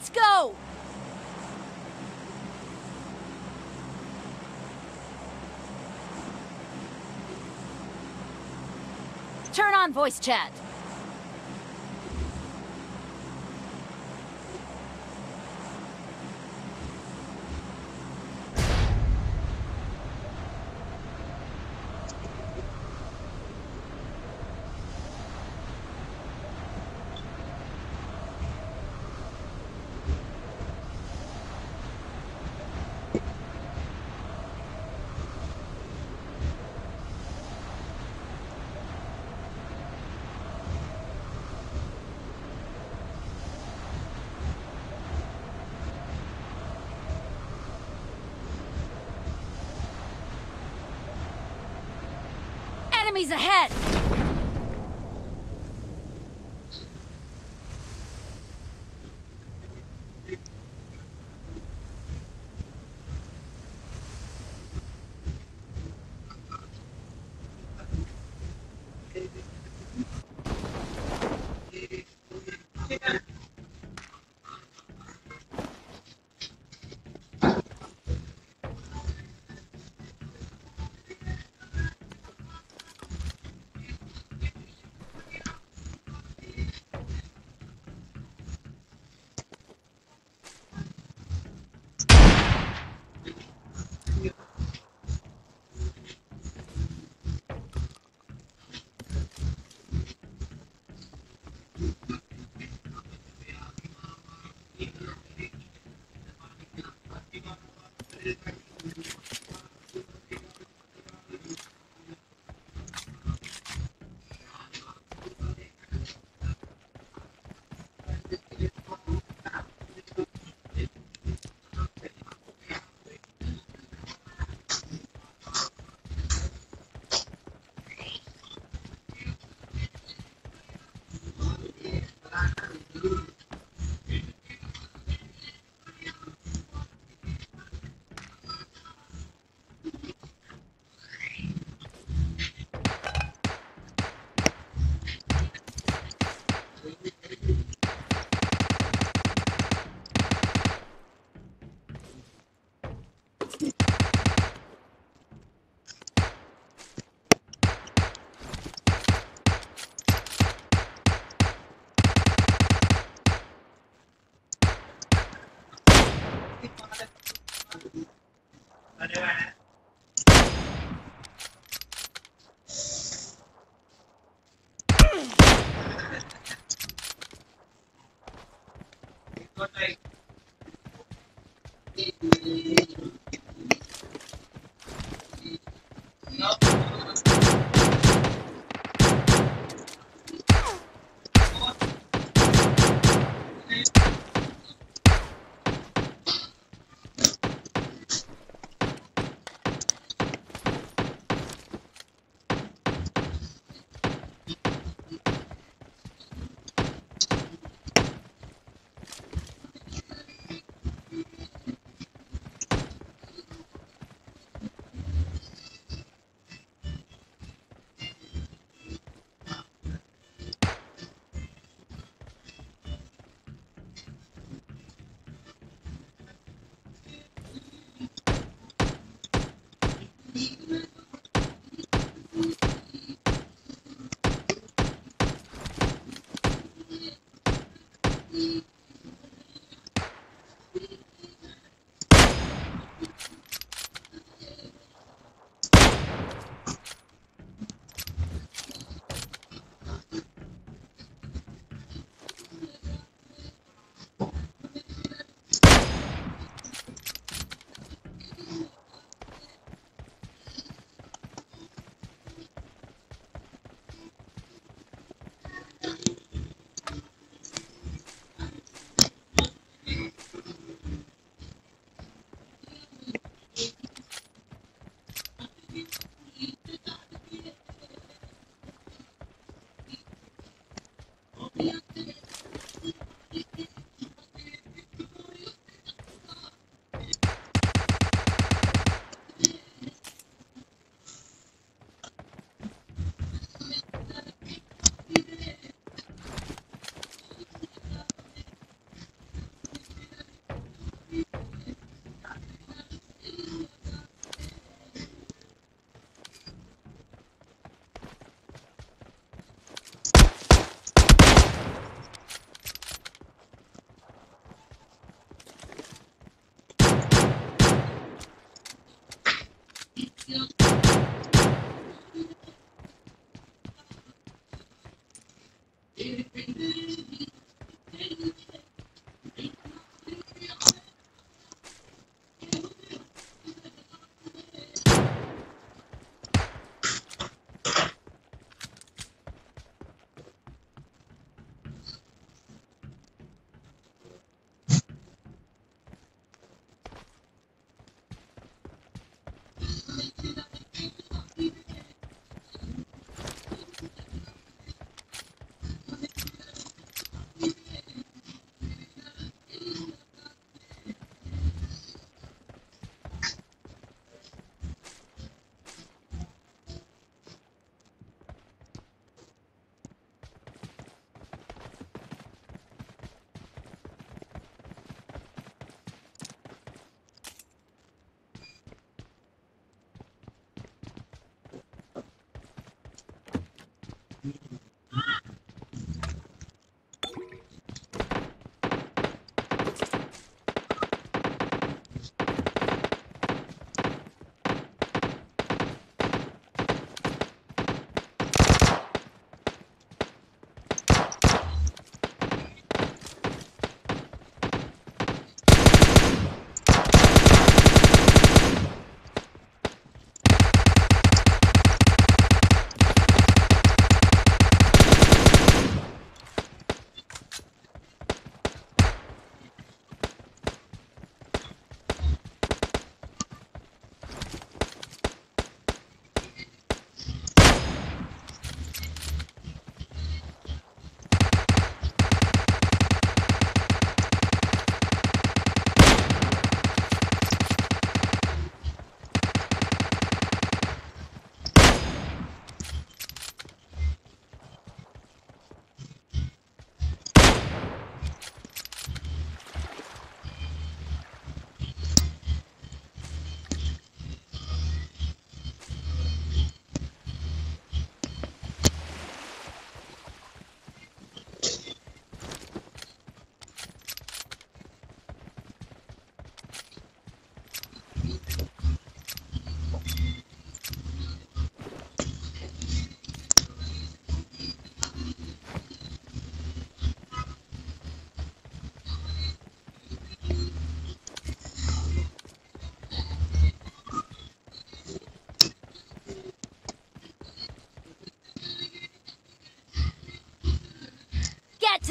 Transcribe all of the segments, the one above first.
Let's go! Turn on voice chat. Enemies ahead!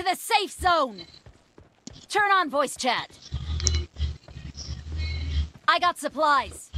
The safe zone! Turn on voice chat. I got supplies.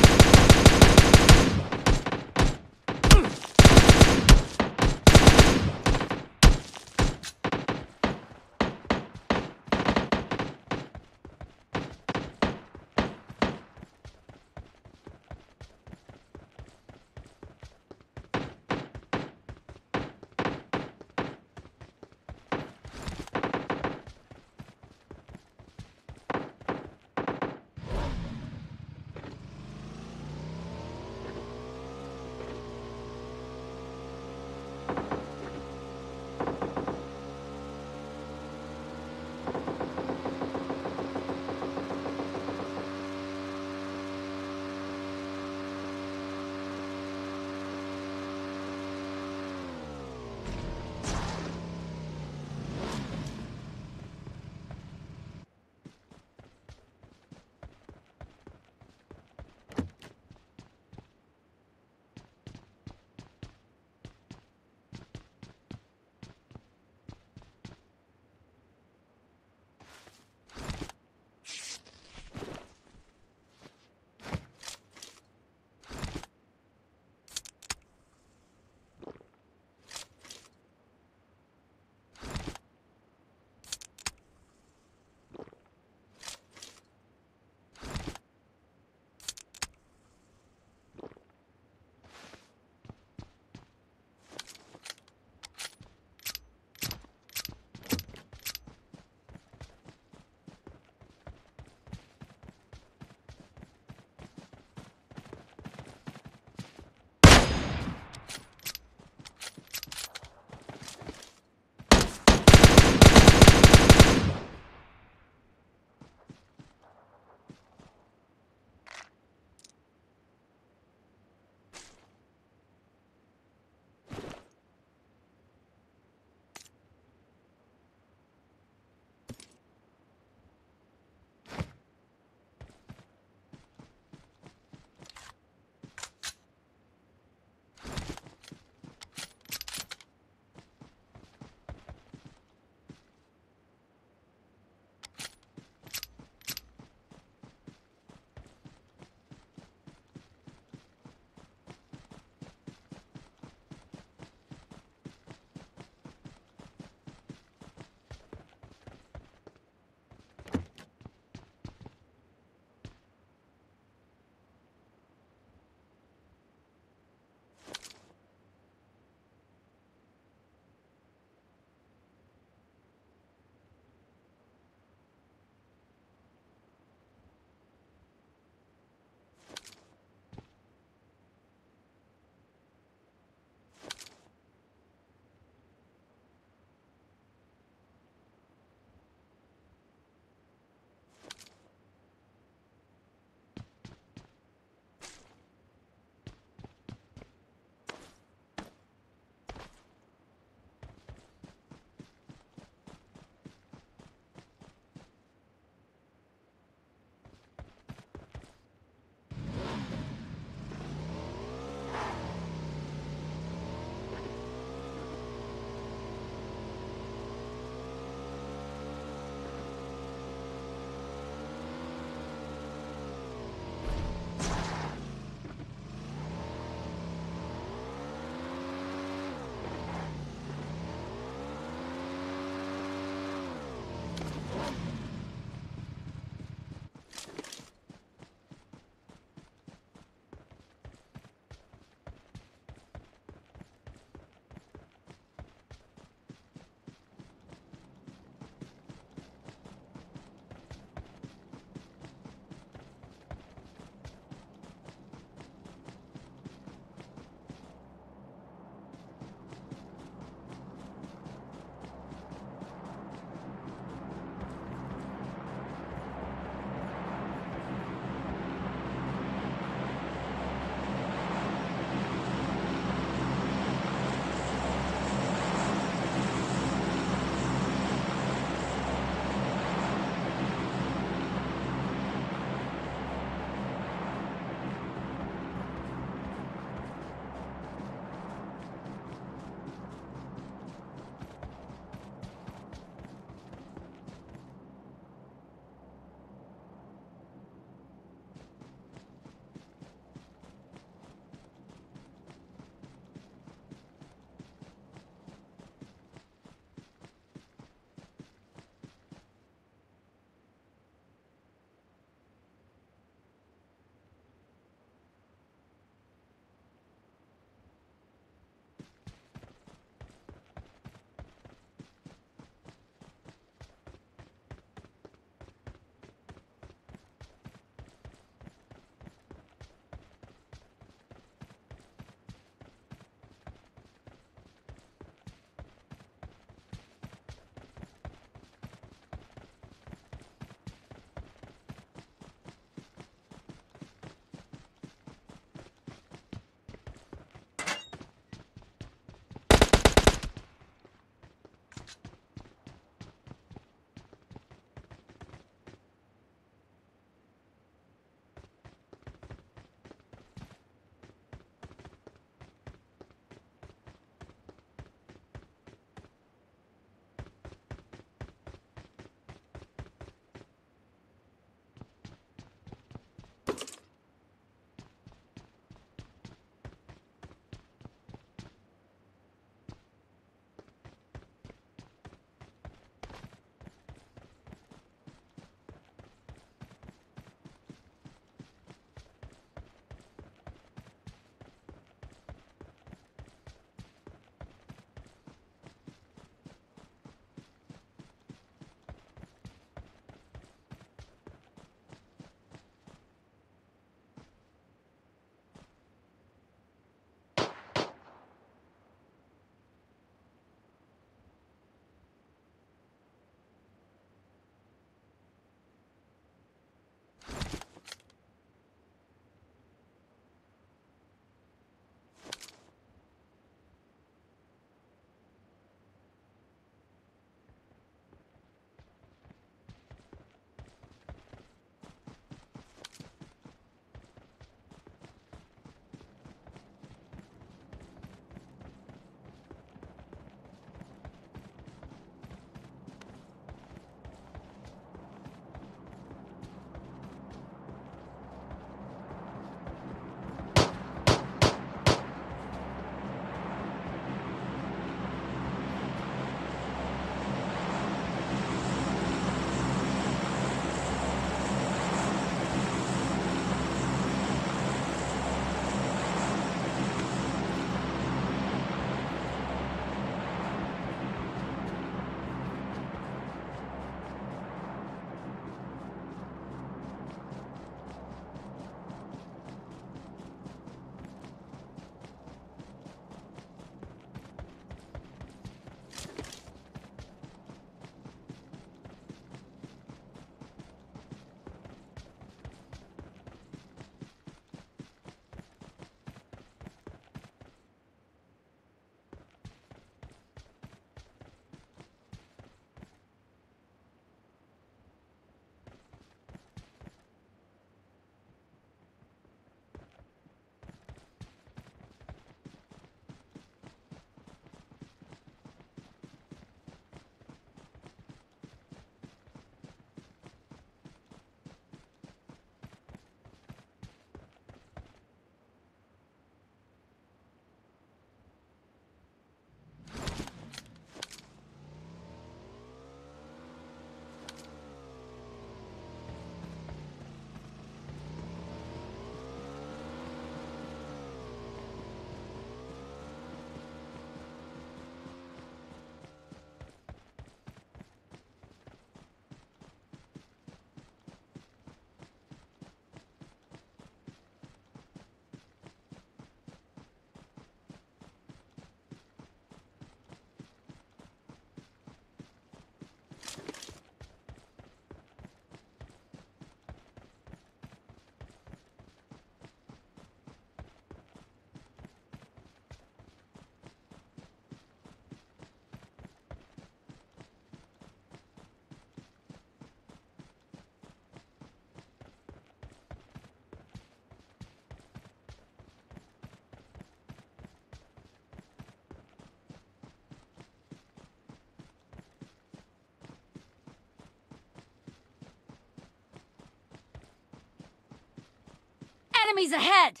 Enemies ahead!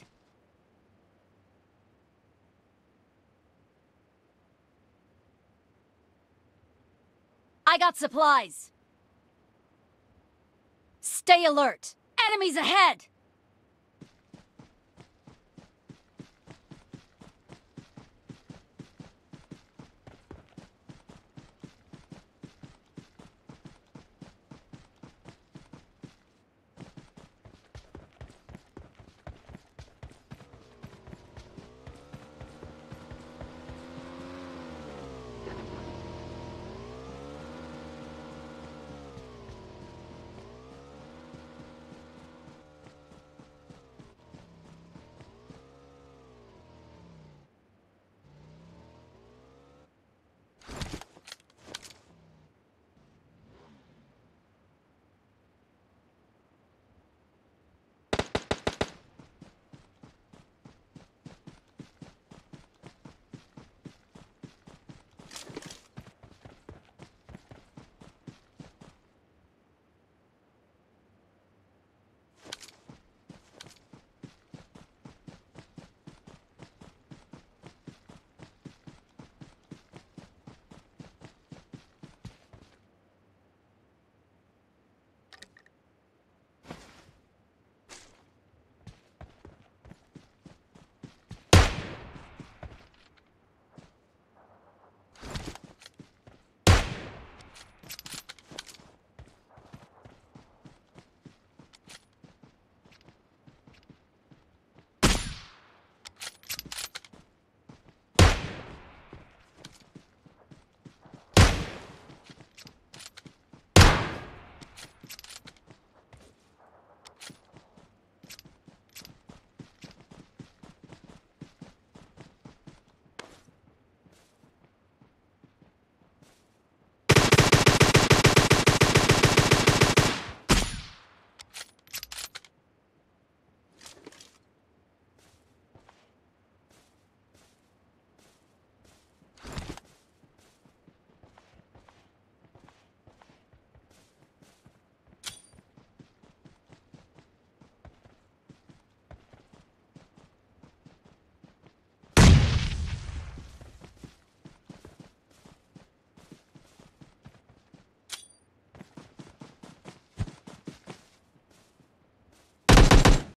I got supplies. Stay alert. Enemies ahead!